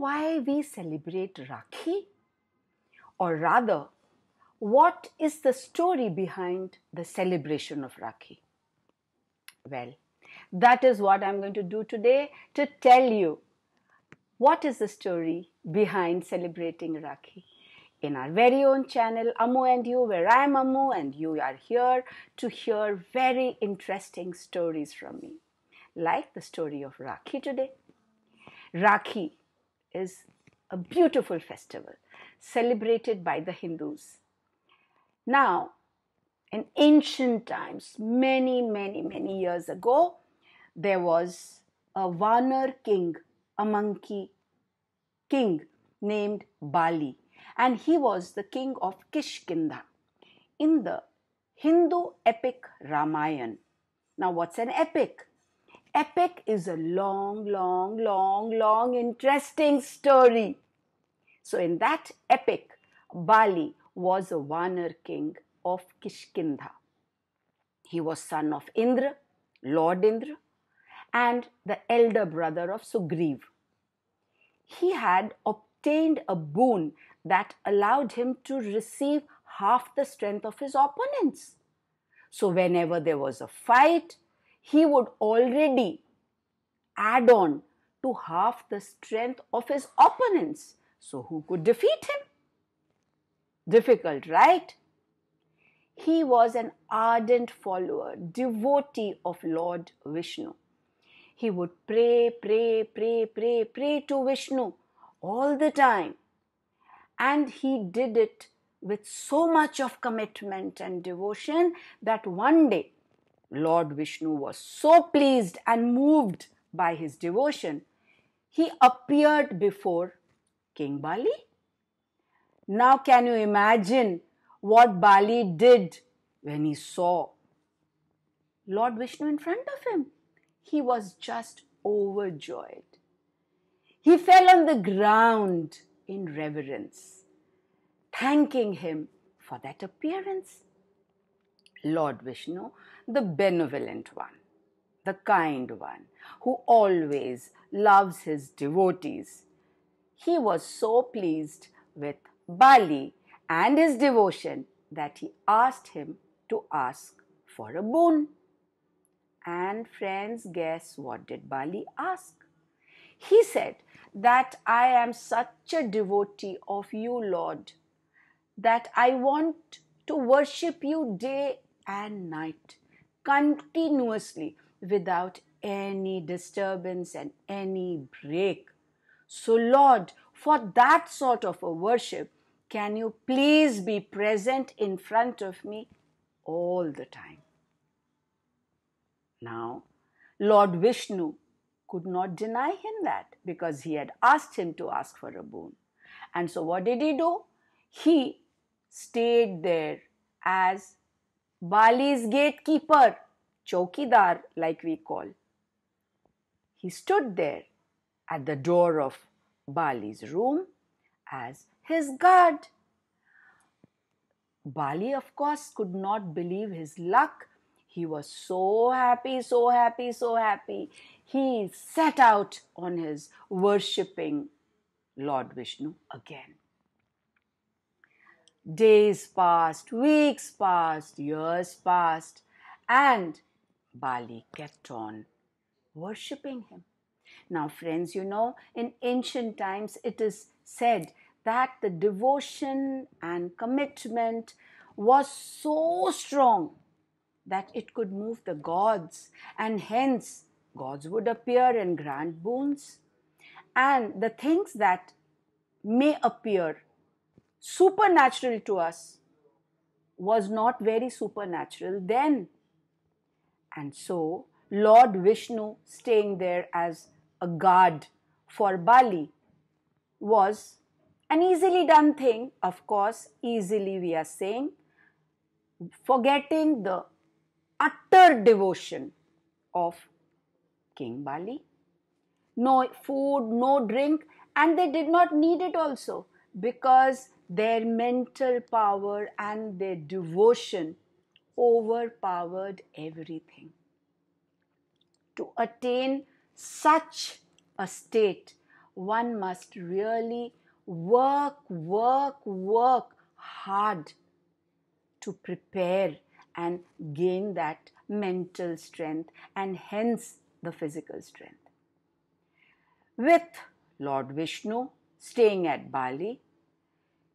why we celebrate Rakhi? Or rather, what is the story behind the celebration of Rakhi? Well, that is what I'm going to do today to tell you what is the story behind celebrating Rakhi in our very own channel, Ammu and You, where I am Ammu and you are here to hear very interesting stories from me, like the story of Rakhi today. Rakhi is a beautiful festival celebrated by the Hindus. Now, in ancient times, many, many, many years ago, there was a Vanar king, a monkey king named Bali, and he was the king of Kishkindha in the Hindu epic Ramayana. Now, what's an epic? Epic is a long, long, long, long, interesting story. So, in that epic, Bali was a Vanar king of Kishkindha. He was son of Indra, Lord Indra, and the elder brother of Sugriv. He had obtained a boon that allowed him to receive half the strength of his opponents. So, whenever there was a fight, he would already add on to half the strength of his opponents. So, who could defeat him? Difficult, right? He was an ardent follower, devotee of Lord Vishnu. He would pray, pray, pray, pray, pray to Vishnu all the time. And he did it with so much of commitment and devotion that one day Lord Vishnu was so pleased and moved by his devotion, he appeared before King Bali. Now, can you imagine what Bali did when he saw Lord Vishnu in front of him? He was just overjoyed. He fell on the ground in reverence, thanking him for that appearance. Lord Vishnu, the benevolent one, the kind one, who always loves his devotees. He was so pleased with Bali and his devotion that he asked him to ask for a boon. And friends, guess what did Bali ask? He said that I am such a devotee of you, Lord, that I want to worship you day and night continuously without any disturbance and any break. So, Lord, for that sort of a worship, can you please be present in front of me all the time? Now, Lord Vishnu could not deny him that because he had asked him to ask for a boon. And so, what did he do? He stayed there as Bali's gatekeeper, Chokidar, like we call. He stood there at the door of Bali's room as his guard. Bali, of course, could not believe his luck. He was so happy, so happy, so happy. He set out on his worshipping Lord Vishnu again. Days passed, weeks passed, years passed, and Bali kept on worshipping him. Now, friends, you know, in ancient times it is said that the devotion and commitment was so strong that it could move the gods, and hence gods would appear and grant boons. And the things that may appear supernatural to us was not very supernatural then. And so, Lord Vishnu staying there as a guard for Bali was an easily done thing, of course, easily we are saying, forgetting the utter devotion of King Bali. No food, no drink, and they did not need it also because their mental power and their devotion overpowered everything. To attain such a state one must really work, work, work hard to prepare and gain that mental strength and hence the physical strength. With Lord Vishnu staying at Bali,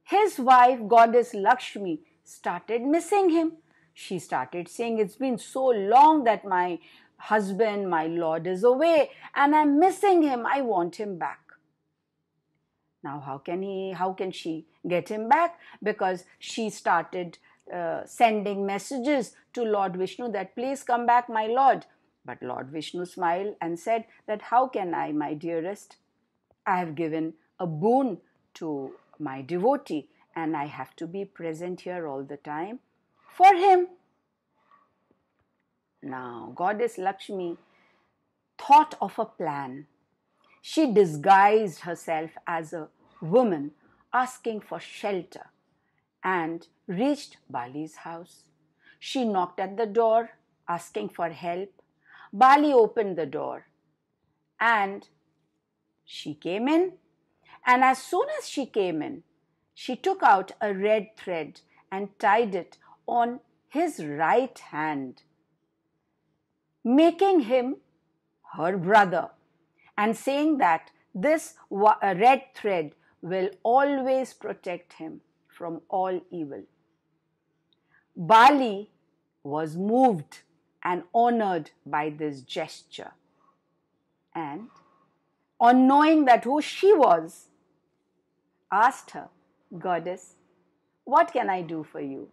his wife, goddess Lakshmi, started missing him. She started saying, It's been so long that my husband, my Lord, is away and I'm missing him. I want him back. Now, how can he, how can she get him back? Because she started uh, sending messages to Lord Vishnu that please come back, my Lord. But Lord Vishnu smiled and said that how can I, my dearest? I have given a boon to my devotee and I have to be present here all the time for him. Now, Goddess Lakshmi thought of a plan. She disguised herself as a woman asking for shelter and reached Bali's house. She knocked at the door asking for help. Bali opened the door and she came in. And as soon as she came in, she took out a red thread and tied it on his right hand, making him her brother, and saying that this uh, red thread will always protect him from all evil. Bali was moved and honored by this gesture. And on knowing that who she was, asked her, Goddess, what can I do for you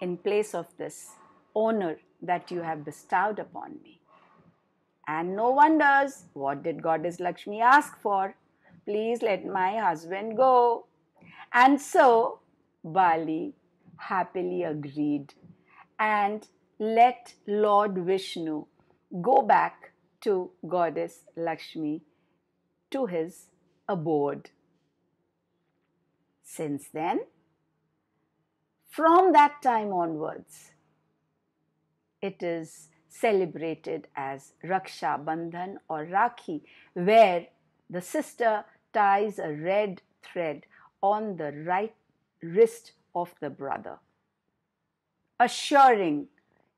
in place of this honor that you have bestowed upon me? And no wonders, what did Goddess Lakshmi ask for? Please let my husband go. And so Bali happily agreed and let Lord Vishnu go back to Goddess Lakshmi to his abode. Since then, from that time onwards, it is celebrated as Raksha Bandhan or Rakhi, where the sister ties a red thread on the right wrist of the brother, assuring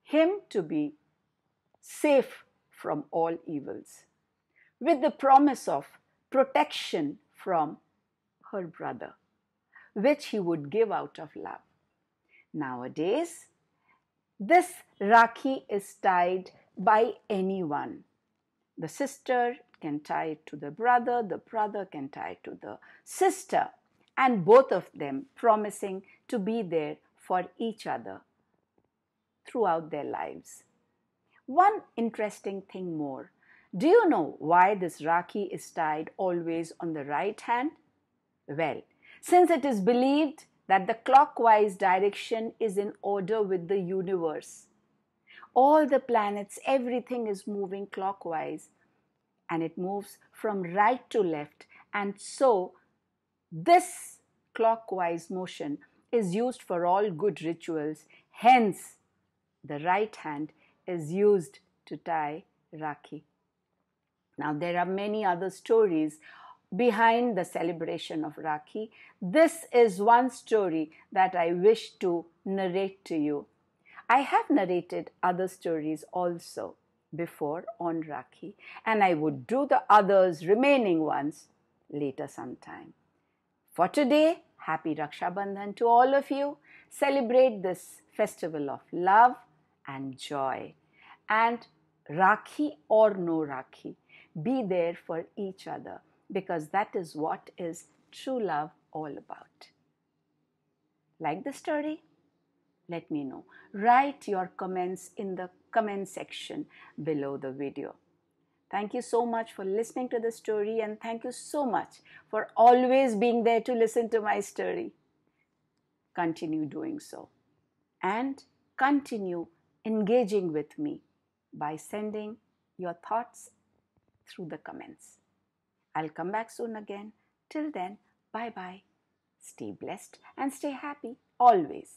him to be safe from all evils, with the promise of protection from her brother which he would give out of love. Nowadays, this Rakhi is tied by anyone. The sister can tie it to the brother, the brother can tie it to the sister, and both of them promising to be there for each other throughout their lives. One interesting thing more. Do you know why this Rakhi is tied always on the right hand? Well, since it is believed that the clockwise direction is in order with the universe. All the planets, everything is moving clockwise and it moves from right to left. And so, this clockwise motion is used for all good rituals. Hence, the right hand is used to tie Rakhi. Now, there are many other stories behind the celebration of Rakhi. This is one story that I wish to narrate to you. I have narrated other stories also before on Rakhi, and I would do the others remaining ones later sometime. For today, happy Raksha Bandhan to all of you. Celebrate this festival of love and joy. And Rakhi or no Rakhi, be there for each other because that is what is true love all about. Like the story? Let me know. Write your comments in the comment section below the video. Thank you so much for listening to the story and thank you so much for always being there to listen to my story. Continue doing so and continue engaging with me by sending your thoughts through the comments. I'll come back soon again. Till then, bye bye. Stay blessed and stay happy always.